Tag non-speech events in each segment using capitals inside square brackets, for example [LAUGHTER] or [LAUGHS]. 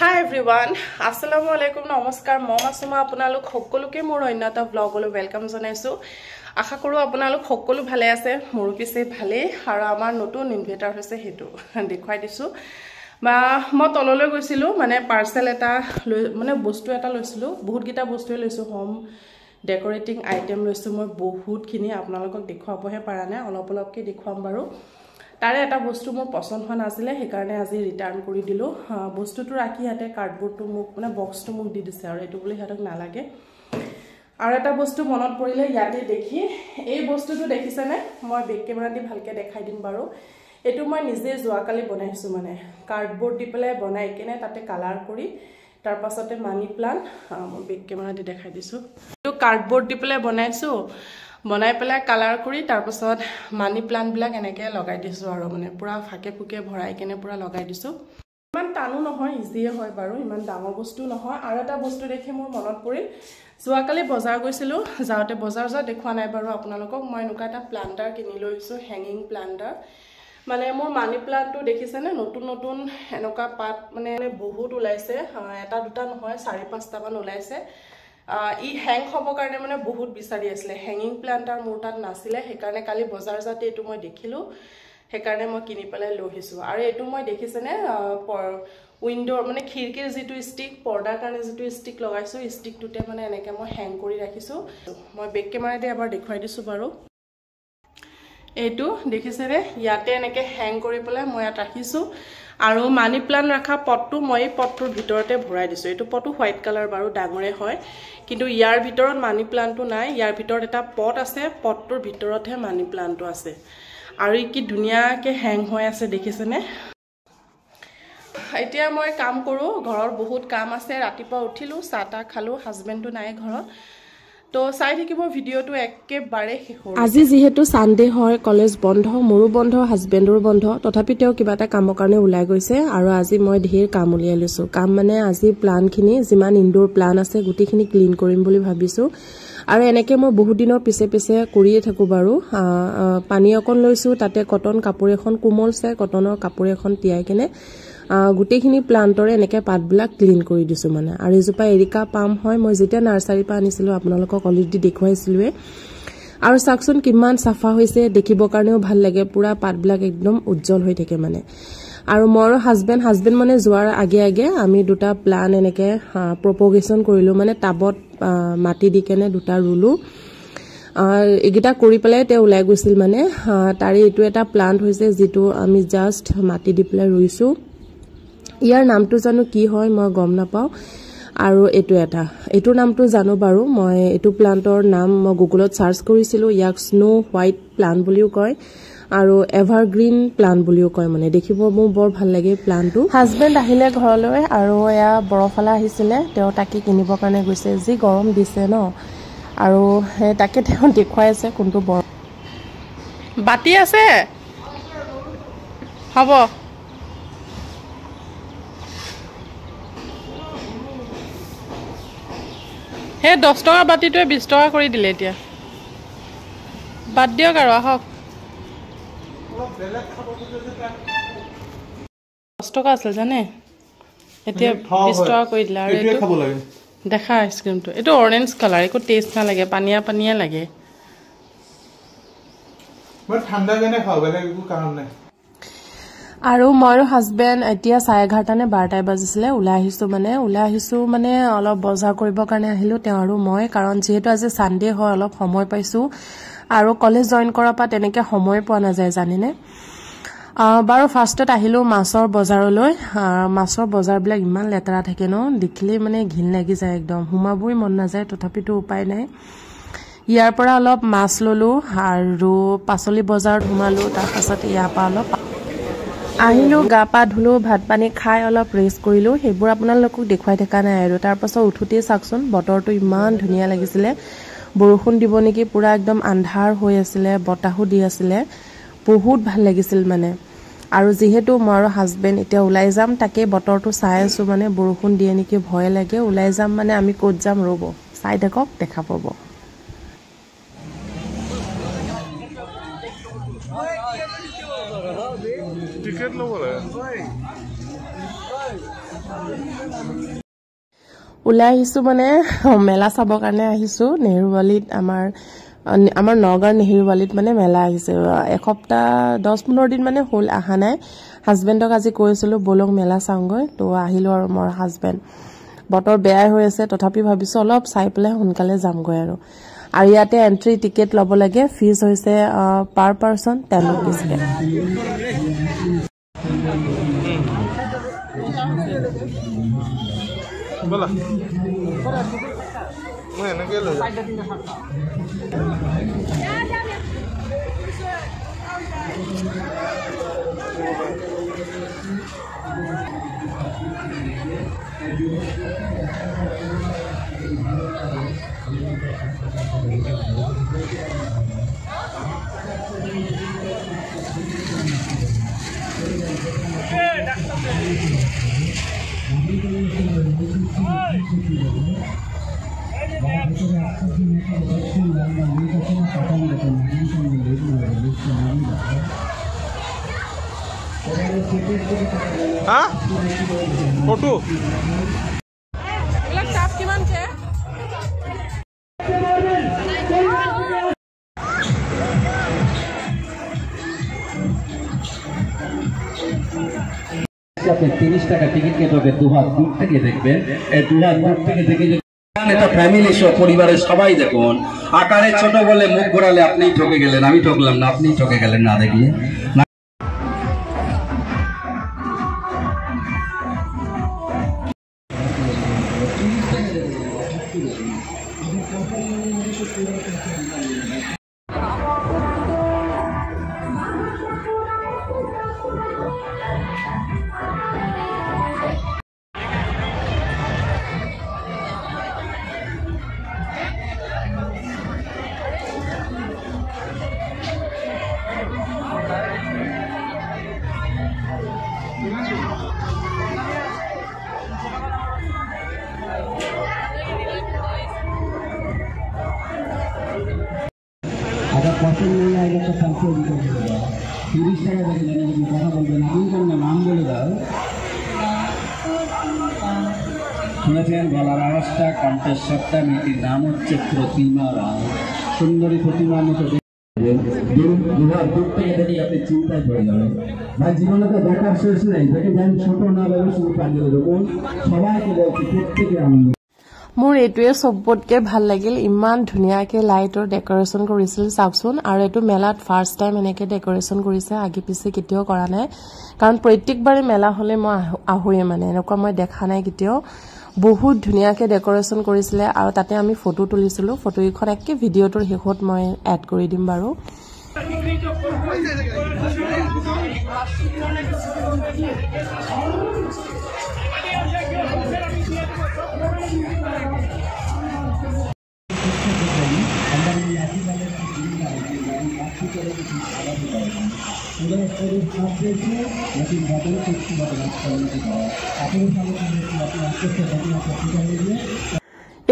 হাই everyone আছালামু আলাইকুম নমস্কাৰ মই মাছুমা আপোনালোক সকলোকে মোৰ অন্য এটা ব্লগলৈ ৱেলকাম জনাইছোঁ আশা কৰোঁ আপোনালোক সকলো ভালে আছে মোৰো পিছে ভালেই আৰু আমাৰ নতুন ইনভাৰ্টাৰ হৈছে সেইটো দেখুৱাই দিছোঁ বা মই তললৈ গৈছিলোঁ মানে পাৰ্চেল এটা লৈ মানে বস্তু এটা লৈছিলোঁ বহুতকেইটা বস্তুৱে লৈছোঁ হোম ডেক'ৰেটিং আইটেম লৈছোঁ মই বহুতখিনি আপোনালোকক দেখুৱাবহে পৰা নাই অলপ অলপকৈ দেখুৱাম বাৰু তাৰে এটা বস্তু মোৰ পচন্দ হোৱা নাছিলে সেইকাৰণে আজি ৰিটাৰ্ণ কৰি দিলোঁ। বস্তুটো ৰাখি সিহঁতে কাৰ্ডবৰ্ডটো মোক মানে বক্সটো মোক দি দিছে আৰু এইটো বুলি সিহঁতক নালাগে। আৰু এটা বস্তু মনত পৰিলে ইয়াতে দেখি এই বস্তুটো দেখিছেনে? মই বেক কেমেৰা দি ভালকৈ দেখাই দিম বাৰু। এইটো মই নিজে যোৱাকালি বনাইছোঁ মানে। কাৰ্ডবৰ্ড দি পেলাই বনাই কেনে তাতে কালাৰ কৰি তাৰপাছতে মানি প্লাণ্ট মই বেক কেমেৰা দি দেখাই দিছোঁ। এইটো কাৰ্ডবৰ্ড দি পেলাই বনাইছোঁ। বনাই পেলাই কালাৰ কৰি তাৰপাছত মানি প্লাণ্টবিলাক এনেকৈ লগাই দিছোঁ আৰু মানে পূৰা ফাকে ফুকে ভৰাই কেনে পূৰা লগাই দিছোঁ। ইমান টানো নহয় ইজিয়ে হয় বাৰু ইমান ডাঙৰ বস্তু নহয়। আৰু এটা বস্তু দেখি মোৰ মনত পৰিল যোৱাকালি বজাৰ গৈছিলোঁ যাওঁতে বজাৰ যোৱা দেখুওৱা নাই বাৰু আপোনালোকক মই এনেকুৱা এটা প্লাণ্টাৰ কিনি লৈছোঁ হেঙিং প্লাণ্টাৰ মানে মোৰ মানি প্লাণ্টটো দেখিছেনে নতুন নতুন এনেকুৱা পাত মানে বহুত ওলাইছে এটা দুটা নহয় চাৰি পাঁচটামান ওলাইছে। ই হেং হ'বৰ কাৰণে মানে বহুত বিচাৰি আছিলে। হেঙিং প্লাণ্টাৰ মোৰ তাত নাছিলে সেইকাৰণে কালি বজাৰ যাতে এইটো মই দেখিলোঁ। সেইকাৰণে মই কিনি পেলাই লৈ আহিছোঁ। আৰু এইটো মই দেখিছেনে উইণ্ড'ৰ মানে খিৰিকীৰ যিটো ষ্টিক পৰ্দাৰ কাৰণে যিটো ষ্টিক লগাইছোঁ ষ্টিকটোতে মানে এনেকৈ মই হেং কৰি ৰাখিছোঁ। মই বেক কেমেৰাতে এবাৰ দেখুৱাই দিছোঁ বাৰু। এইটো দেখিছেনে? ইয়াতে এনেকৈ হেং কৰি পেলাই মই ইয়াত ৰাখিছোঁ। আৰু মানি প্লাণ্ট ৰখা পটটো মই এই পটটোৰ ভিতৰতে ভৰাই দিছোঁ। এইটো পটটো হোৱাইট কালাৰ বাৰু ডাঙৰে হয়। কিন্তু ইয়াৰ ভিতৰত মানি প্লাণ্টটো নাই। ইয়াৰ ভিতৰত এটা পট আছে। পটটোৰ ভিতৰতহে মানি প্লাণ্টটো আছে। আৰু কি ধুনীয়াকৈ হেং হৈ আছে দেখিছেনে? এতিয়া মই কাম কৰোঁ। ঘৰত বহুত কাম আছে। ৰাতিপুৱা উঠিলোঁ চাহ তাহ খালোঁ। হাজবেণ্ডটো নাই ঘৰত। তো চাই থাকিব ভিডিঅ'টো একেবাৰে শেষ আজি যিহেতু ছানডে হয় কলেজ বন্ধ মোৰো বন্ধ হাজবেণ্ডৰো বন্ধ তথাপি তেওঁ কিবা এটা কামৰ কাৰণে ওলাই গৈছে আৰু আজি মই ঢেৰ কাম উলিয়াই লৈছোঁ। কাম মানে আজি প্লানখিনি যিমান ইনডোৰ প্লান আছে গোটেইখিনি ক্লিন কৰিম বুলি ভাবিছোঁ। আৰু এনেকৈ মই বহুত দিনৰ পিছে পিছে কৰিয়ে থাকোঁ বাৰু। পানী অকণ লৈছোঁ তাতে কটন কাপোৰ এখন কোমল চাই কটনৰ কাপোৰ এখন তিয়াই কেনে গোটেইখিনি প্লাণ্টৰে এনেকৈ পাতবিলাক ক্লিন কৰি দিছোঁ মানে। আৰু এজোপা এৰিকা পাম হয় মই যেতিয়া নাৰ্চাৰীৰ পৰা আনিছিলোঁ আপোনালোকক অলৰেডি দেখুৱাইছিলোঁৱে। আৰু চাওকচোন কিমান চাফা হৈছে দেখিবৰ কাৰণেও ভাল লাগে পূৰা পাতবিলাক একদম উজ্জ্বল হৈ থাকে মানে। আৰু মই আৰু হাজবেণ্ড হাজবেণ্ড মানে যোৱাৰ আগে আগে আমি দুটা প্লান এনেকৈ প্ৰপগেশ্যন কৰিলোঁ মানে টাবত মাটি দি কেনে দুটা ৰুলোঁ। এইকেইটা কৰি পেলাই তেওঁ ওলাই গৈছিল মানে। তাৰে এইটো এটা প্লাণ্ট হৈছে যিটো আমি জাষ্ট মাটি দি পেলাই ৰুইছোঁ। ইয়াৰ নামটো জানো কি হয় মই গম নাপাওঁ। আৰু এইটো এটা। এইটোৰ নামটো জানো বাৰু। মই এইটো প্লাণ্টৰ নাম মই গুগলত ছাৰ্চ কৰিছিলোঁ ইয়াক স্ন' হোৱাইট প্লাণ্ট বুলিও কয় আৰু এভাৰগ্ৰীণ প্লাণ্ট বুলিও কয় মানে। দেখিব মোৰ বৰ ভাল লাগে প্লাণ্টটো। হাজবেণ্ড আহিলে ঘৰলৈ আৰু এয়া বৰফালা আহিছিলে তেওঁ তাকে কিনিবৰ কাৰণে গৈছে। যি গৰম দিছে ন। আৰু তাকে তেওঁ [LAUGHS] দেখুৱাই আছে কোনটো বৰফ। বাতি আছে? হ'ব। সেই দহ টকা বাতিটোৱে বিছ টকা কৰি দিলে এতিয়া। বাদ দিয়ক আৰু আহক। দহ টকা আছিল জানে? এতিয়া বিছ টকা কৰি দিলে। আৰু এইটো দেখা আইচক্ৰীমটো এইটো অৰেঞ্জ কালাৰ একো টেষ্ট নালাগে পানীয়া পানীয়া লাগে। আৰু মই আৰু হাজবেণ্ড এতিয়া চাৰে এঘাৰটা নে বাৰটাই বাজিছিলে ওলাই আহিছোঁ মানে। ওলাই আহিছোঁ মানে অলপ বজাৰ কৰিবৰ কাৰণে আহিলোঁ তেওঁ আৰু মই। কাৰণ যিহেতু আজি ছানডে হয় অলপ সময় পাইছোঁ। আৰু কলেজ জইন কৰাৰ পৰা তেনেকৈ সময় পোৱা নাযায় জানেনে? বাৰু ফাৰ্ষ্টত আহিলোঁ মাছৰ বজাৰলৈ। মাছৰ বজাৰবিলাক ইমান লেতেৰা থাকে ন? দেখিলেই মানে ঘিন লাগি যায় একদম। সোমাবই মন নাযায় তথাপিতো উপায় নাই। ইয়াৰ পৰা অলপ মাছ ল'লোঁ আৰু পাচলি বজাৰত সোমালোঁ। তাৰপাছত ইয়াৰ পৰা অলপ আহিলোঁ গা পা ধুলোঁ ভাত পানী খাই অলপ ৰেষ্ট কৰিলোঁ সেইবোৰ আপোনালোকক দেখুৱাই থকা নাই আৰু তাৰপাছত উঠোতেই চাওকচোন বতৰটো ইমান ধুনীয়া লাগিছিলে। বৰষুণ দিব নেকি পূৰা একদম আন্ধাৰ হৈ আছিলে বতাহো দি আছিলে বহুত ভাল লাগিছিল মানে। আৰু যিহেতু মই আৰু হাজবেণ্ড এতিয়া ওলাই যাম তাকেই বতৰটো চাই আছোঁ মানে বৰষুণ দিয়ে নেকি ভয় লাগে ওলাই যাম মানে আমি ক'ত যাম ৰ'ব চাই থাকক দেখা পাব। টিকেট ল'ব লাগে ওলাই আহিছোঁ মানে মেলা চাবৰ কাৰণে আহিছোঁ। নেহেৰুৱালীত আমাৰ আমাৰ নগাঁৱৰ নেহেৰুৱালীত মানে মেলা আহিছে। এসপ্তাহ দহ পোন্ধৰ দিন মানে হ'ল অহা নাই। হাজবেণ্ডক আজি কৈছিলোঁ ব'লক মেলা চাওঁগৈ। তো আহিলোঁ আৰু মোৰ হাজবেণ্ড। বতৰ বেয়াই হৈ আছে তথাপি ভাবিছোঁ অলপ চাই পেলাই সোনকালে যামগৈ আৰু। আৰু ইয়াতে এণ্ট্ৰি টিকেট ল'ব লাগে। ফিজ হৈছে পাৰ পাৰ্চন টেন ৰুপিজকৈ ব'লা মই এনেকৈ লৈ যাম হা ফটো আপনি তিরিশ টাকা টিকিট কেটে হবে, দুহাত দূর থেকে দেখবেন। এই দুহাত দূর থেকে দেখে ফ্যামিলি সহ পরিবারের সবাই দেখুন। আকারে ছোট বলে মুখ ঘোরালে আপনিই ঠকে গেলেন, আমি ঠকলাম না, আপনিই ঠকে গেলেন না দেখিয়ে আগে একটা হবে তিরিশ টাকা জানি যদি কথা বলবেন আপনি নাম বলে দাও শুনেছেন গলার আওয়াজটা কণ্ঠের সবটা মেয়েটির নাম হচ্ছে প্রতিমা রায় সুন্দরী প্রতিমার মতো আপনি তো দেখার শেষ নেই দেখে ছোট না ভেবে শুধু প্যান্ডেলে দেখুন সবাইকে বলছি প্রত্যেকে আনন্দ। মোৰ এইটোৱে চবতকৈ ভাল লাগিল। ইমান ধুনীয়াকৈ লাইটৰ ডেক'ৰেশ্যন কৰিছিল চাওকচোন। আৰু এইটো মেলাত ফাৰ্ষ্ট টাইম এনেকৈ ডেক'ৰেশ্যন কৰিছে আগে পিছে কেতিয়াও কৰা নাই। কাৰণ প্ৰত্যেকবাৰে মেলা হ'লে মই আহো- আহোঁৱে মানে। এনেকুৱা মই দেখা নাই কেতিয়াও। বহুত ধুনীয়াকৈ ডেক'ৰেশ্যন কৰিছিলে আৰু তাতে আমি ফটো তুলিছিলোঁ। ফটোকেইখন একে ভিডিঅ'টোৰ শেষত মই এড কৰি দিম বাৰু।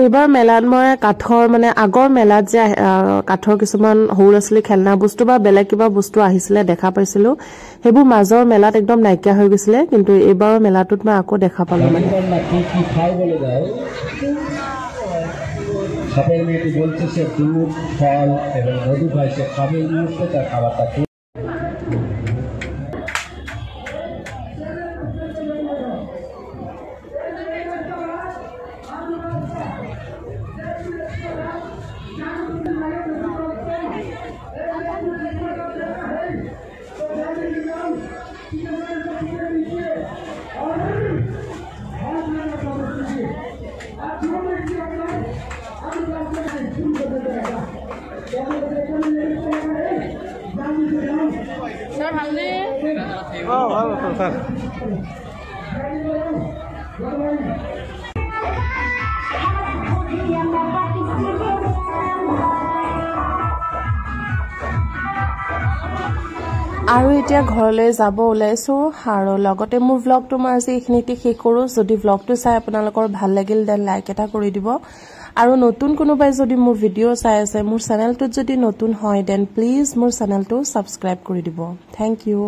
এইবাৰ মেলাত মই কাঠৰ মানে আগৰ মেলাত যে কাঠৰ কিছুমান সৰু ল'ৰা ছোৱালী খেলনা বস্তু বা বেলেগ কিবা বস্তু আহিছিলে দেখা পাইছিলো। সেইবোৰ মাজৰ মেলাত একদম নাইকিয়া হৈ গৈছিলে কিন্তু এইবাৰৰ মেলাটোত মই আকৌ দেখা পালো মানে। খাবের মেয়েটি বলছে সে দুধ ফল এবং মধু পায় সে খাবে মুহূর্তে তার খাবারটা ছাৰ ভালনে অঁ ভাল ভাল আৰু এতিয়া ঘৰলৈ যাব ওলাইছো আৰু লগতে মোৰ ভ্লগটো মই আজি এইখিনিতে শেষ কৰোঁ। যদি ভ্লগটো চাই আপোনালোকৰ ভাল লাগিল দেন লাইক এটা কৰি দিব। আৰু নতুন কোনোবাই যদি মোৰ ভিডিঅ' চাই আছে মোৰ চেনেলটোত যদি নতুন হয় দেন প্লিজ মোৰ চেনেলটো ছাবস্ক্ৰাইব কৰি দিব। Thank U